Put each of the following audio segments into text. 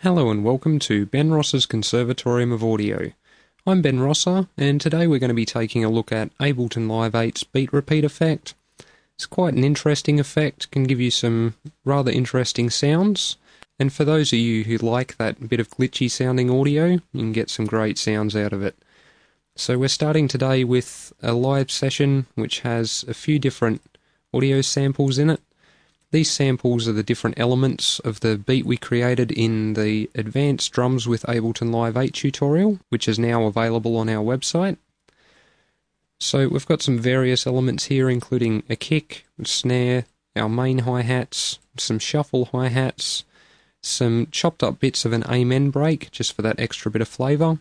Hello and welcome to Ben Rosser's Conservatorium of Audio. I'm Ben Rosser, and today we're going to be taking a look at Ableton Live 8's beat repeat effect. It's quite an interesting effect, can give you some rather interesting sounds, and for those of you who like that bit of glitchy sounding audio, you can get some great sounds out of it. So we're starting today with a live session which has a few different audio samples in it. These samples are the different elements of the beat we created in the Advanced Drums with Ableton Live 8 tutorial, which is now available on our website. So we've got some various elements here, including a kick, a snare, our main hi-hats, some shuffle hi-hats, some chopped up bits of an amen break, just for that extra bit of flavour,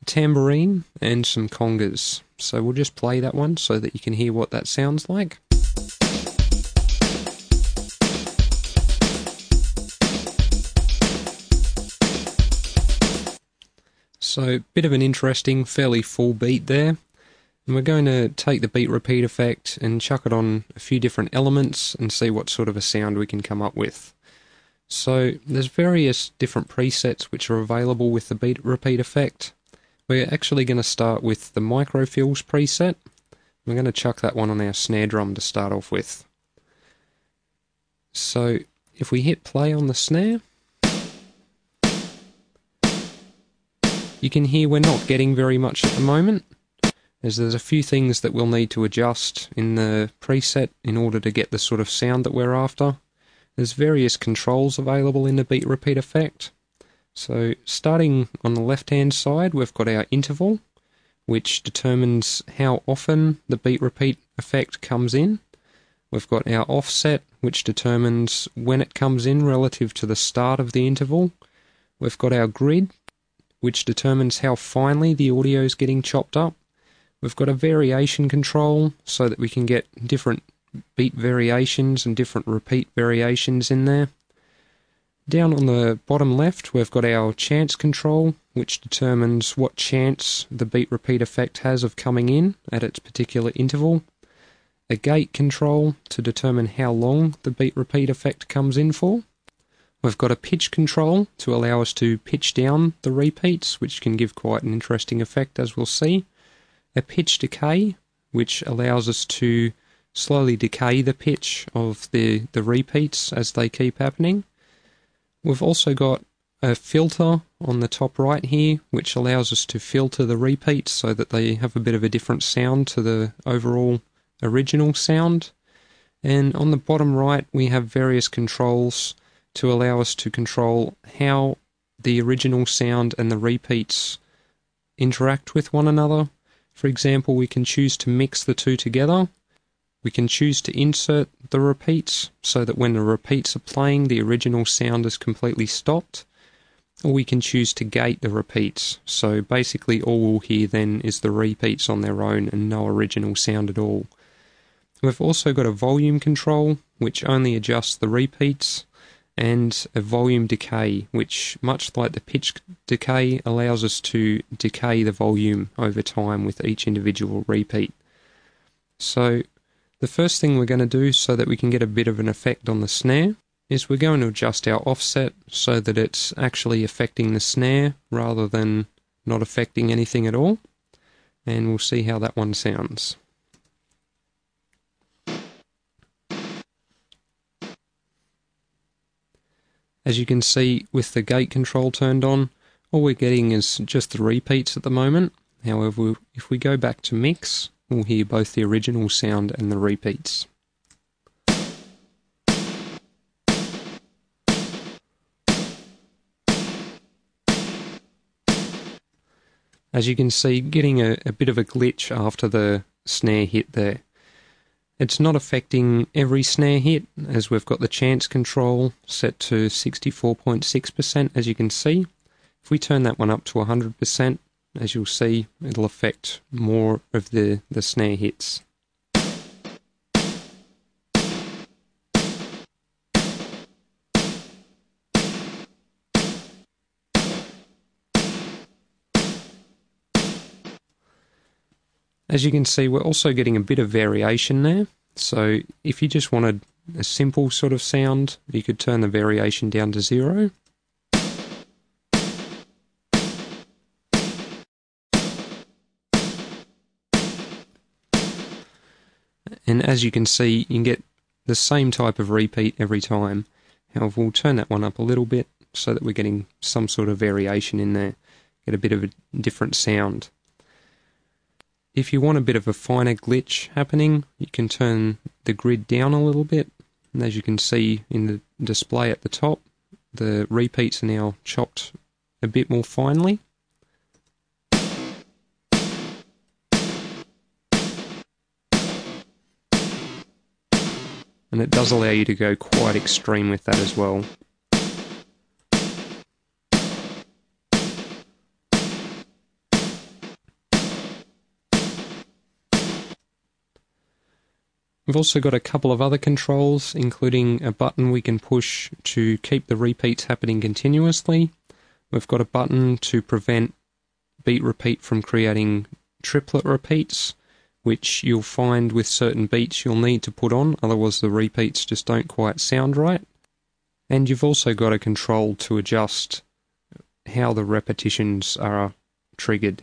a tambourine, and some congas. So we'll just play that one so that you can hear what that sounds like. So, a bit of an interesting, fairly full beat there. And we're going to take the beat repeat effect and chuck it on a few different elements and see what sort of a sound we can come up with. So, there's various different presets which are available with the beat repeat effect. We're actually going to start with the microfills preset. We're going to chuck that one on our snare drum to start off with. So, if we hit play on the snare, You can hear we're not getting very much at the moment, as there's a few things that we'll need to adjust in the preset in order to get the sort of sound that we're after. There's various controls available in the beat repeat effect. So starting on the left hand side, we've got our interval, which determines how often the beat repeat effect comes in. We've got our offset, which determines when it comes in relative to the start of the interval. We've got our grid, which determines how finely the audio is getting chopped up. We've got a variation control so that we can get different beat variations and different repeat variations in there. Down on the bottom left, we've got our chance control, which determines what chance the beat repeat effect has of coming in at its particular interval. A gate control to determine how long the beat repeat effect comes in for. We've got a pitch control to allow us to pitch down the repeats, which can give quite an interesting effect, as we'll see. A pitch decay, which allows us to slowly decay the pitch of the, the repeats as they keep happening. We've also got a filter on the top right here, which allows us to filter the repeats so that they have a bit of a different sound to the overall original sound. And on the bottom right, we have various controls to allow us to control how the original sound and the repeats interact with one another. For example, we can choose to mix the two together. We can choose to insert the repeats so that when the repeats are playing, the original sound is completely stopped. Or we can choose to gate the repeats. So basically, all we'll hear then is the repeats on their own and no original sound at all. We've also got a volume control, which only adjusts the repeats and a volume decay, which, much like the pitch decay, allows us to decay the volume over time with each individual repeat. So, the first thing we're going to do so that we can get a bit of an effect on the snare is we're going to adjust our offset so that it's actually affecting the snare rather than not affecting anything at all. And we'll see how that one sounds. As you can see with the gate control turned on, all we're getting is just the repeats at the moment. However, if we go back to mix, we'll hear both the original sound and the repeats. As you can see, getting a, a bit of a glitch after the snare hit there. It's not affecting every snare hit as we've got the chance control set to 64.6% as you can see. If we turn that one up to 100%, as you'll see, it'll affect more of the, the snare hits. As you can see, we're also getting a bit of variation there. So if you just wanted a simple sort of sound, you could turn the variation down to zero. And as you can see, you can get the same type of repeat every time. However, we'll turn that one up a little bit so that we're getting some sort of variation in there, get a bit of a different sound. If you want a bit of a finer glitch happening, you can turn the grid down a little bit. And as you can see in the display at the top, the repeats are now chopped a bit more finely. And it does allow you to go quite extreme with that as well. We've also got a couple of other controls, including a button we can push to keep the repeats happening continuously. We've got a button to prevent beat repeat from creating triplet repeats, which you'll find with certain beats you'll need to put on, otherwise the repeats just don't quite sound right. And you've also got a control to adjust how the repetitions are triggered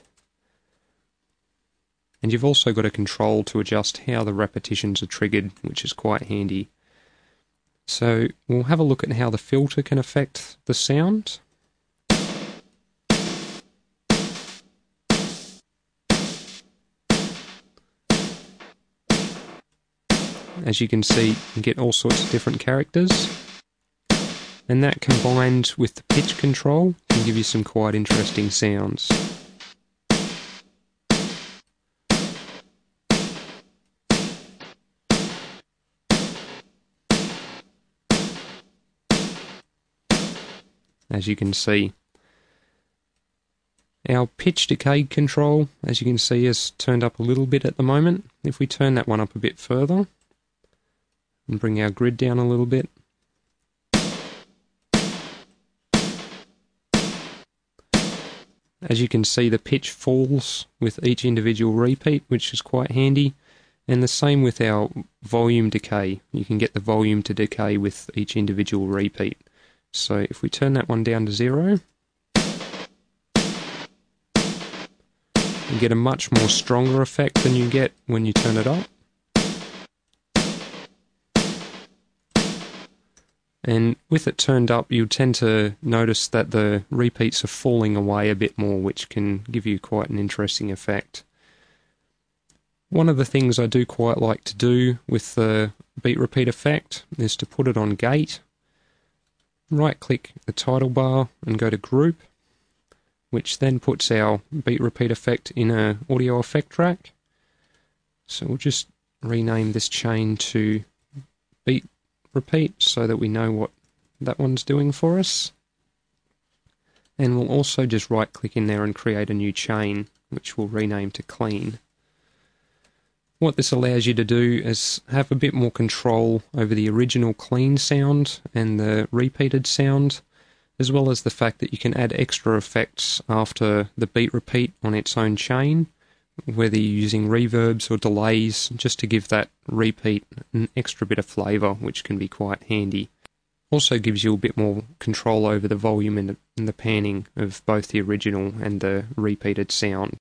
and you've also got a control to adjust how the repetitions are triggered, which is quite handy. So we'll have a look at how the filter can affect the sound. As you can see, you get all sorts of different characters. And that combined with the pitch control can give you some quite interesting sounds. As you can see. Our pitch decay control, as you can see, is turned up a little bit at the moment. If we turn that one up a bit further and bring our grid down a little bit, As you can see, the pitch falls with each individual repeat, which is quite handy. And the same with our volume decay. You can get the volume to decay with each individual repeat. So if we turn that one down to zero, you get a much more stronger effect than you get when you turn it up. And with it turned up, you tend to notice that the repeats are falling away a bit more, which can give you quite an interesting effect. One of the things I do quite like to do with the beat repeat effect is to put it on gate right click the title bar and go to group, which then puts our beat repeat effect in a audio effect rack. So we'll just rename this chain to beat repeat so that we know what that one's doing for us. And we'll also just right click in there and create a new chain, which we'll rename to clean. What this allows you to do is have a bit more control over the original clean sound and the repeated sound, as well as the fact that you can add extra effects after the beat repeat on its own chain, whether you're using reverbs or delays, just to give that repeat an extra bit of flavour, which can be quite handy. Also gives you a bit more control over the volume and the, and the panning of both the original and the repeated sound.